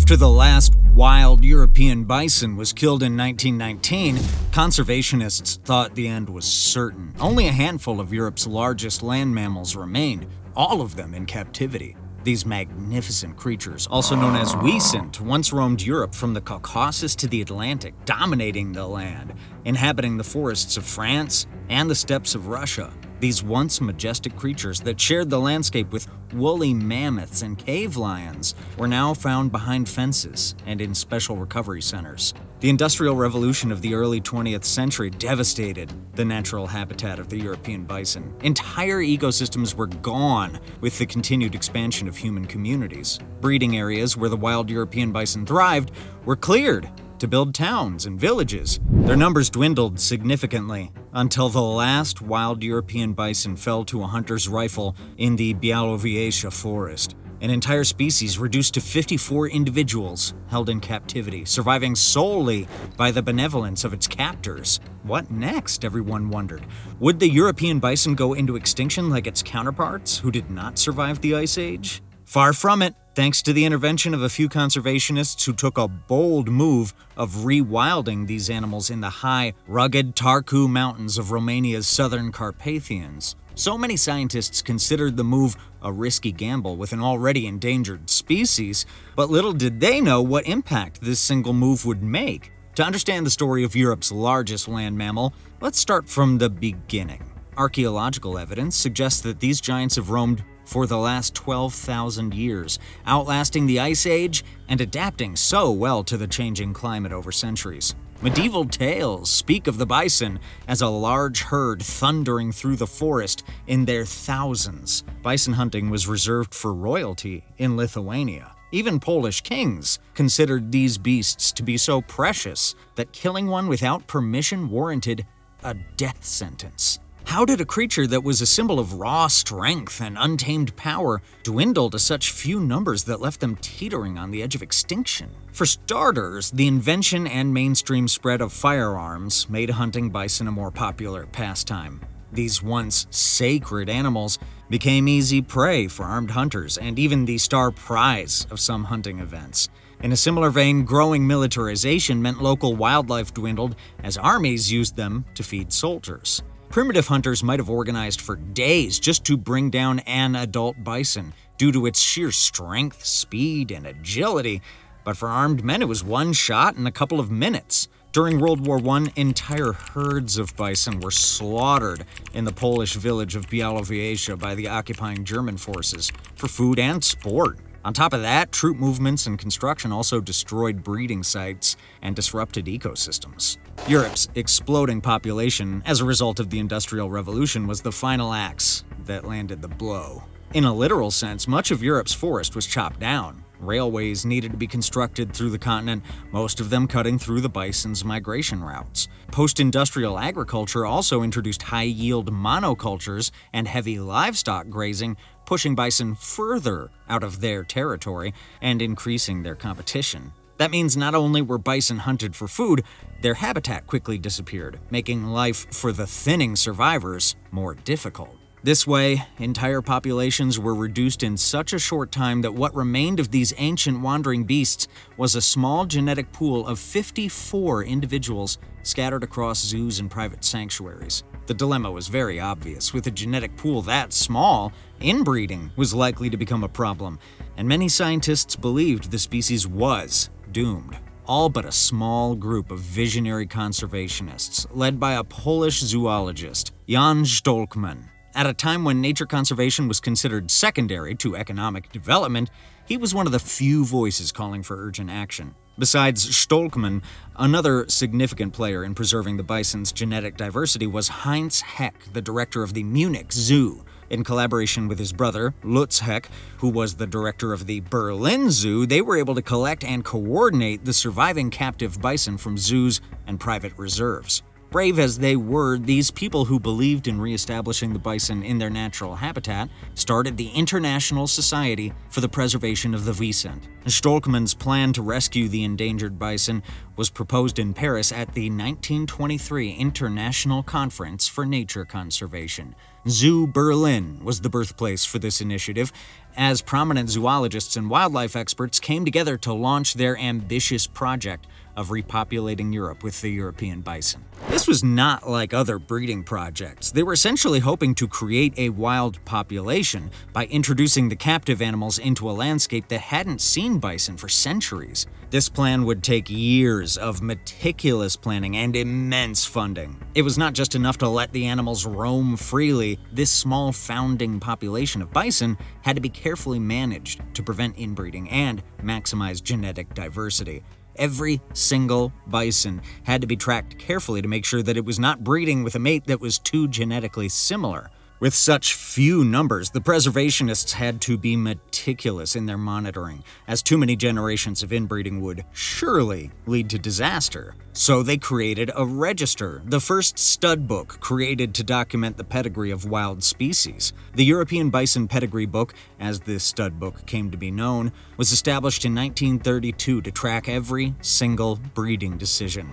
After the last wild European bison was killed in 1919, conservationists thought the end was certain. Only a handful of Europe's largest land mammals remained, all of them in captivity. These magnificent creatures, also known as Wisent, once roamed Europe from the Caucasus to the Atlantic, dominating the land, inhabiting the forests of France and the steppes of Russia. These once majestic creatures that shared the landscape with woolly mammoths and cave lions were now found behind fences and in special recovery centers. The Industrial Revolution of the early 20th century devastated the natural habitat of the European bison. Entire ecosystems were gone with the continued expansion of human communities. Breeding areas where the wild European bison thrived were cleared to build towns and villages. Their numbers dwindled significantly until the last wild European bison fell to a hunter's rifle in the Białowieża forest. An entire species reduced to 54 individuals held in captivity, surviving solely by the benevolence of its captors. What next, everyone wondered? Would the European bison go into extinction like its counterparts, who did not survive the Ice Age? Far from it, thanks to the intervention of a few conservationists who took a bold move of rewilding these animals in the high, rugged Țarcu Mountains of Romania's southern Carpathians. So many scientists considered the move a risky gamble with an already endangered species, but little did they know what impact this single move would make. To understand the story of Europe's largest land mammal, let's start from the beginning. Archaeological evidence suggests that these giants have roamed for the last 12,000 years, outlasting the Ice Age and adapting so well to the changing climate over centuries. Medieval tales speak of the bison as a large herd thundering through the forest in their thousands. Bison hunting was reserved for royalty in Lithuania. Even Polish kings considered these beasts to be so precious that killing one without permission warranted a death sentence. How did a creature that was a symbol of raw strength and untamed power dwindle to such few numbers that left them teetering on the edge of extinction? For starters, the invention and mainstream spread of firearms made hunting bison a more popular pastime. These once sacred animals became easy prey for armed hunters and even the star prize of some hunting events. In a similar vein, growing militarization meant local wildlife dwindled as armies used them to feed soldiers. Primitive hunters might have organized for days just to bring down an adult bison due to its sheer strength, speed, and agility, but for armed men it was one shot in a couple of minutes. During World War I, entire herds of bison were slaughtered in the Polish village of Białowieża by the occupying German forces for food and sport. On top of that, troop movements and construction also destroyed breeding sites and disrupted ecosystems. Europe's exploding population as a result of the Industrial Revolution was the final axe that landed the blow. In a literal sense, much of Europe's forest was chopped down. Railways needed to be constructed through the continent, most of them cutting through the bison's migration routes. Post industrial agriculture also introduced high yield monocultures and heavy livestock grazing, pushing bison further out of their territory and increasing their competition. That means not only were bison hunted for food, their habitat quickly disappeared, making life for the thinning survivors more difficult. This way, entire populations were reduced in such a short time that what remained of these ancient wandering beasts was a small genetic pool of 54 individuals scattered across zoos and private sanctuaries. The dilemma was very obvious. With a genetic pool that small, inbreeding was likely to become a problem, and many scientists believed the species was doomed. All but a small group of visionary conservationists, led by a Polish zoologist, Jan Sztolcman. At a time when nature conservation was considered secondary to economic development, he was one of the few voices calling for urgent action. Besides Sztolcman, another significant player in preserving the bison's genetic diversity was Heinz Heck, the director of the Munich Zoo. In collaboration with his brother, Lutz Heck, who was the director of the Berlin Zoo, they were able to collect and coordinate the surviving captive bison from zoos and private reserves. Brave as they were, these people who believed in reestablishing the bison in their natural habitat started the International Society for the Preservation of the Wisent. Sztolcman's plan to rescue the endangered bison was proposed in Paris at the 1923 International Conference for Nature Conservation. Zoo Berlin was the birthplace for this initiative, as prominent zoologists and wildlife experts came together to launch their ambitious project of repopulating Europe with the European bison. This was not like other breeding projects. They were essentially hoping to create a wild population by introducing the captive animals into a landscape that hadn't seen bison for centuries. This plan would take years of meticulous planning and immense funding. It was not just enough to let the animals roam freely, this small founding population of bison had to be carefully managed to prevent inbreeding and maximize genetic diversity. Every single bison had to be tracked carefully to make sure that it was not breeding with a mate that was too genetically similar. With such few numbers, the preservationists had to be meticulous in their monitoring, as too many generations of inbreeding would surely lead to disaster. So they created a register, the first stud book created to document the pedigree of wild species. The European Bison Pedigree Book, as this stud book came to be known, was established in 1932 to track every single breeding decision.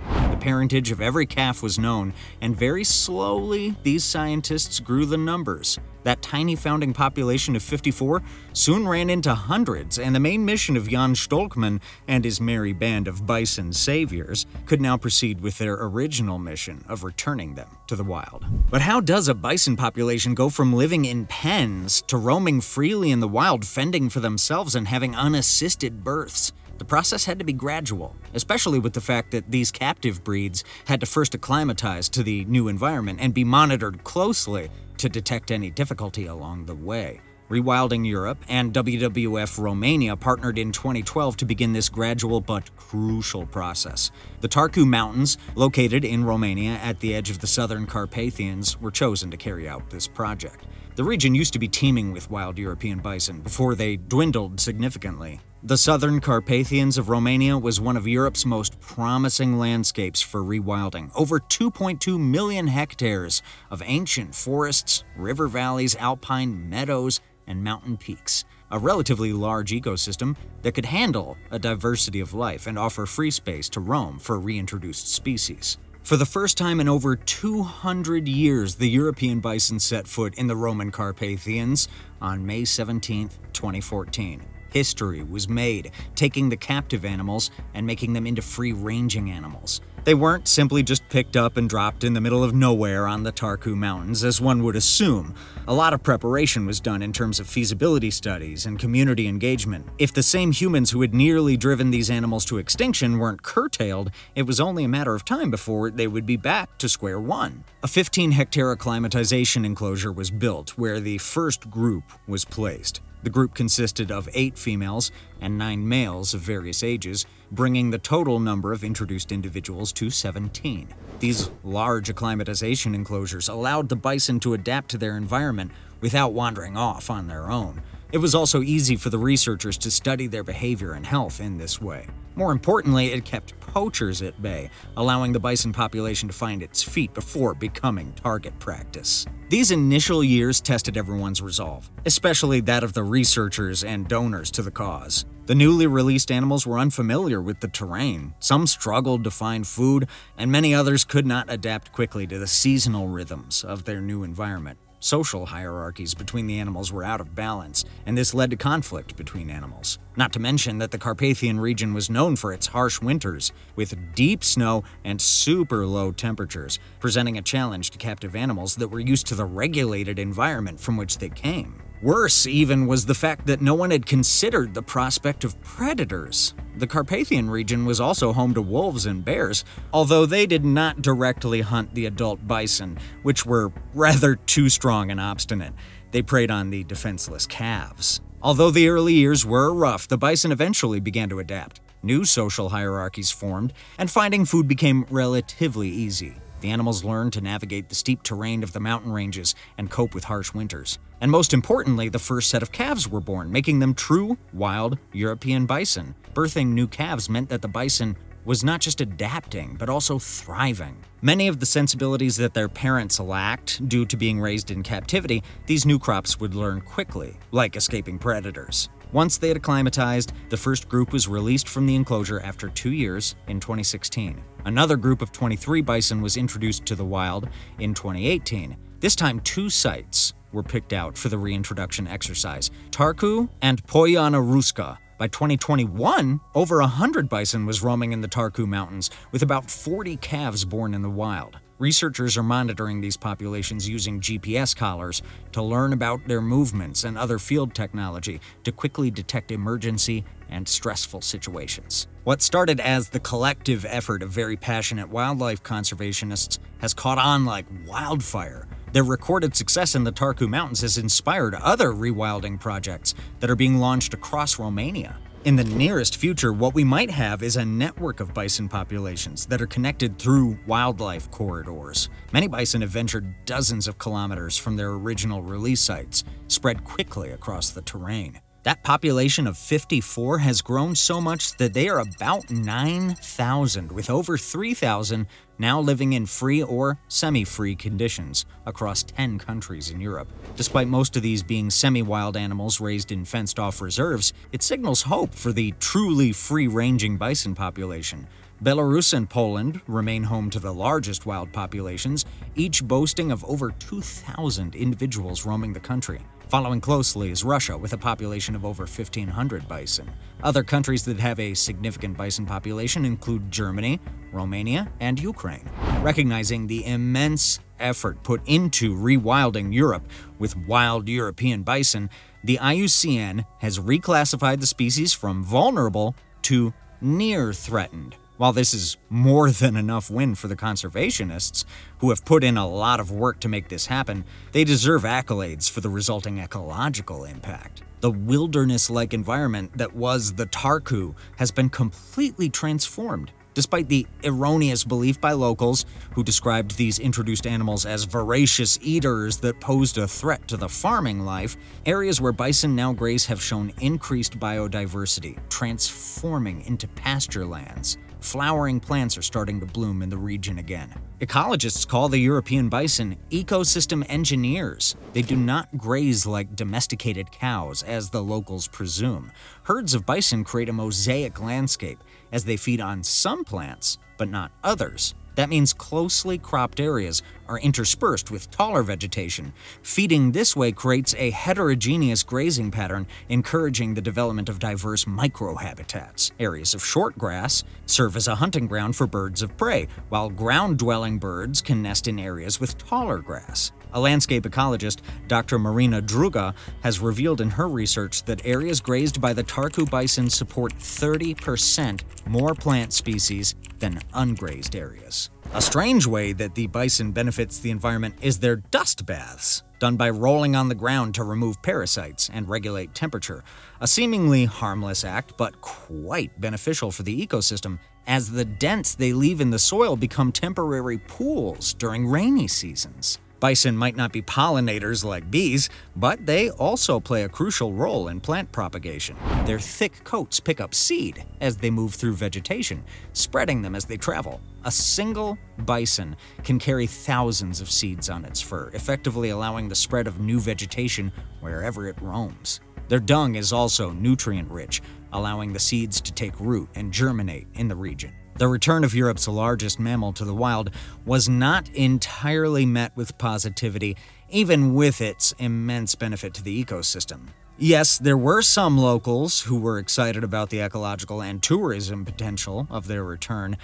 Parentage of every calf was known, and very slowly these scientists grew the numbers. That tiny founding population of 54 soon ran into hundreds, and the main mission of Jan Sztolcman and his merry band of bison saviors could now proceed with their original mission of returning them to the wild. But how does a bison population go from living in pens to roaming freely in the wild, fending for themselves and having unassisted births? The process had to be gradual, especially with the fact that these captive breeds had to first acclimatize to the new environment and be monitored closely to detect any difficulty along the way. Rewilding Europe and WWF Romania partnered in 2012 to begin this gradual but crucial process. The Țarcu Mountains, located in Romania at the edge of the southern Carpathians, were chosen to carry out this project. The region used to be teeming with wild European bison before they dwindled significantly. The southern Carpathians of Romania was one of Europe's most promising landscapes for rewilding. Over 2.2 million hectares of ancient forests, river valleys, alpine meadows, and mountain peaks. A relatively large ecosystem that could handle a diversity of life and offer free space to roam for reintroduced species. For the first time in over 200 years, the European bison set foot in the Roman Carpathians on May 17, 2014 history was made, taking the captive animals and making them into free ranging animals. They weren't simply just picked up and dropped in the middle of nowhere on the Țarcu Mountains, as one would assume. A lot of preparation was done in terms of feasibility studies and community engagement. If the same humans who had nearly driven these animals to extinction weren't curtailed, it was only a matter of time before they would be back to square one. A 15 hectare acclimatization enclosure was built where the first group was placed. The group consisted of eight females and nine males of various ages, bringing the total number of introduced individuals to 17. These large acclimatization enclosures allowed the bison to adapt to their environment without wandering off on their own. It was also easy for the researchers to study their behavior and health in this way. More importantly, it kept poachers at bay, allowing the bison population to find its feet before becoming target practice. These initial years tested everyone's resolve, especially that of the researchers and donors to the cause. The newly released animals were unfamiliar with the terrain. Some struggled to find food, and many others could not adapt quickly to the seasonal rhythms of their new environment. Social hierarchies between the animals were out of balance, and this led to conflict between animals. Not to mention that the Carpathian region was known for its harsh winters, with deep snow and super low temperatures, presenting a challenge to captive animals that were used to the regulated environment from which they came. Worse, even, was the fact that no one had considered the prospect of predators. The Carpathian region was also home to wolves and bears, although they did not directly hunt the adult bison, which were rather too strong and obstinate. They preyed on the defenseless calves. Although the early years were rough, the bison eventually began to adapt. New social hierarchies formed, and finding food became relatively easy. The animals learned to navigate the steep terrain of the mountain ranges and cope with harsh winters. And most importantly, the first set of calves were born, making them true, wild European bison. Birthing new calves meant that the bison was not just adapting, but also thriving. Many of the sensibilities that their parents lacked due to being raised in captivity, these new crops would learn quickly, like escaping predators. Once they had acclimatized, the first group was released from the enclosure after two years in 2016. Another group of 23 bison was introduced to the wild in 2018. This time, two sites were picked out for the reintroduction exercise Țarcu and Poiana Ruscă. By 2021, over 100 bison was roaming in the Țarcu Mountains, with about 40 calves born in the wild. Researchers are monitoring these populations using GPS collars to learn about their movements and other field technology to quickly detect emergency and stressful situations. What started as the collective effort of very passionate wildlife conservationists has caught on like wildfire. Their recorded success in the Țarcu Mountains has inspired other rewilding projects that are being launched across Romania. In the nearest future, what we might have is a network of bison populations that are connected through wildlife corridors. Many bison have ventured dozens of kilometers from their original release sites, spread quickly across the terrain. That population of 54 has grown so much that they are about 9,000, with over 3,000 now living in free or semi free conditions across 10 countries in Europe. Despite most of these being semi wild animals raised in fenced off reserves, it signals hope for the truly free ranging bison population. Belarus and Poland remain home to the largest wild populations, each boasting of over 2,000 individuals roaming the country. Following closely is Russia, with a population of over 1,500 bison. Other countries that have a significant bison population include Germany, Romania, and Ukraine. Recognizing the immense effort put into rewilding Europe with wild European bison, the IUCN has reclassified the species from vulnerable to near threatened. While this is more than enough win for the conservationists, who have put in a lot of work to make this happen, they deserve accolades for the resulting ecological impact. The wilderness like environment that was the Țarcu has been completely transformed. Despite the erroneous belief by locals, who described these introduced animals as voracious eaters that posed a threat to the farming life, areas where bison now graze have shown increased biodiversity, transforming into pasture lands flowering plants are starting to bloom in the region again. Ecologists call the European bison ecosystem engineers. They do not graze like domesticated cows, as the locals presume. Herds of bison create a mosaic landscape as they feed on some plants, but not others. That means closely cropped areas are interspersed with taller vegetation. Feeding this way creates a heterogeneous grazing pattern, encouraging the development of diverse microhabitats. Areas of short grass serve as a hunting ground for birds of prey, while ground dwelling birds can nest in areas with taller grass. A landscape ecologist, Dr. Marina Druga, has revealed in her research that areas grazed by the Țarcu bison support 30% more plant species than ungrazed areas. A strange way that the bison benefits the environment is their dust baths, done by rolling on the ground to remove parasites and regulate temperature. A seemingly harmless act, but quite beneficial for the ecosystem, as the dents they leave in the soil become temporary pools during rainy seasons. Bison might not be pollinators like bees, but they also play a crucial role in plant propagation. Their thick coats pick up seed as they move through vegetation, spreading them as they travel. A single bison can carry thousands of seeds on its fur, effectively allowing the spread of new vegetation wherever it roams. Their dung is also nutrient rich, allowing the seeds to take root and germinate in the region. The return of Europe's largest mammal to the wild was not entirely met with positivity, even with its immense benefit to the ecosystem. Yes, there were some locals who were excited about the ecological and tourism potential of their return,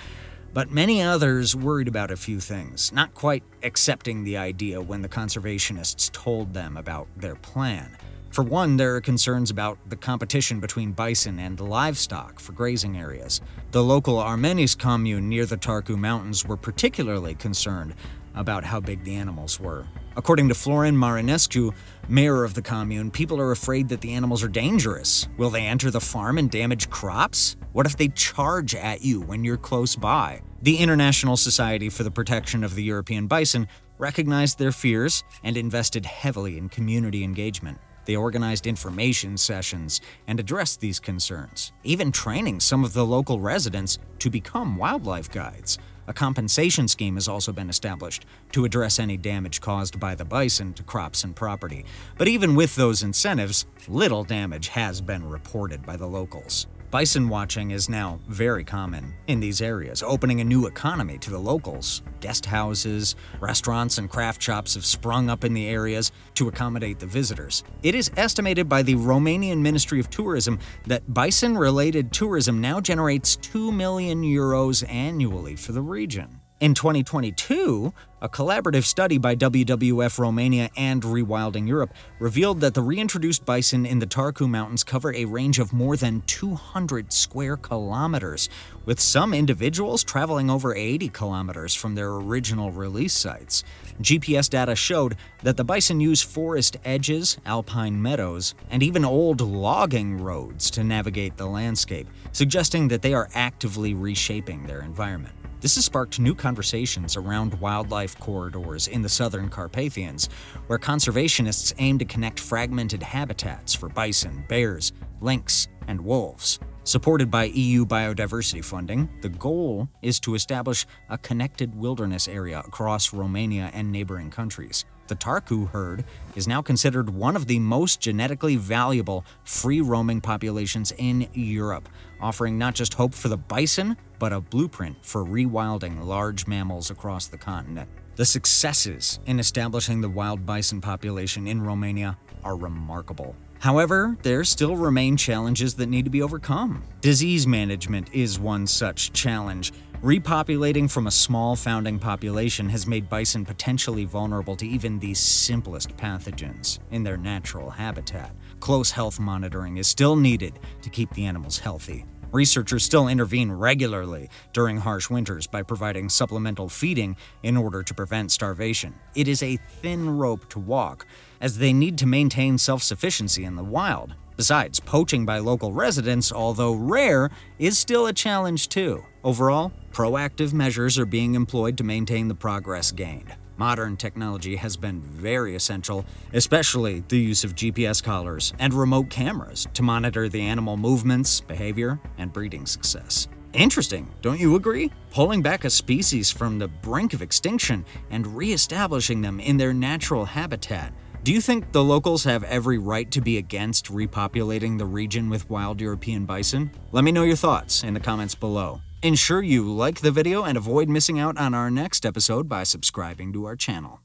but many others worried about a few things, not quite accepting the idea when the conservationists told them about their plan. For one, there are concerns about the competition between bison and livestock for grazing areas. The local Armeniș commune near the Țarcu Mountains were particularly concerned about how big the animals were. According to Florin Marinescu, mayor of the commune, people are afraid that the animals are dangerous. Will they enter the farm and damage crops? What if they charge at you when you're close by? The International Society for the Protection of the European Bison recognized their fears and invested heavily in community engagement. They organized information sessions and addressed these concerns, even training some of the local residents to become wildlife guides. A compensation scheme has also been established to address any damage caused by the bison to crops and property. But even with those incentives, little damage has been reported by the locals. Bison watching is now very common in these areas, opening a new economy to the locals. Guest houses, restaurants, and craft shops have sprung up in the areas to accommodate the visitors. It is estimated by the Romanian Ministry of Tourism that bison related tourism now generates 2 million euros annually for the region. In 2022, a collaborative study by WWF Romania and Rewilding Europe revealed that the reintroduced bison in the Țarcu Mountains cover a range of more than 200 square kilometers, with some individuals traveling over 80 kilometers from their original release sites. GPS data showed that the bison use forest edges, alpine meadows, and even old logging roads to navigate the landscape, suggesting that they are actively reshaping their environment. This has sparked new conversations around wildlife corridors in the southern Carpathians, where conservationists aim to connect fragmented habitats for bison, bears, lynx, and wolves. Supported by EU biodiversity funding, the goal is to establish a connected wilderness area across Romania and neighboring countries. The Țarcu herd is now considered one of the most genetically valuable free roaming populations in Europe, offering not just hope for the bison, but a blueprint for rewilding large mammals across the continent. The successes in establishing the wild bison population in Romania are remarkable. However, there still remain challenges that need to be overcome. Disease management is one such challenge. Repopulating from a small founding population has made bison potentially vulnerable to even the simplest pathogens in their natural habitat. Close health monitoring is still needed to keep the animals healthy. Researchers still intervene regularly during harsh winters by providing supplemental feeding in order to prevent starvation. It is a thin rope to walk, as they need to maintain self sufficiency in the wild. Besides, poaching by local residents, although rare, is still a challenge too. Overall, proactive measures are being employed to maintain the progress gained. Modern technology has been very essential, especially the use of GPS collars and remote cameras to monitor the animal movements, behavior, and breeding success. Interesting, don't you agree? Pulling back a species from the brink of extinction and re-establishing them in their natural habitat. Do you think the locals have every right to be against repopulating the region with wild European bison? Let me know your thoughts in the comments below. Ensure you like the video and avoid missing out on our next episode by subscribing to our channel.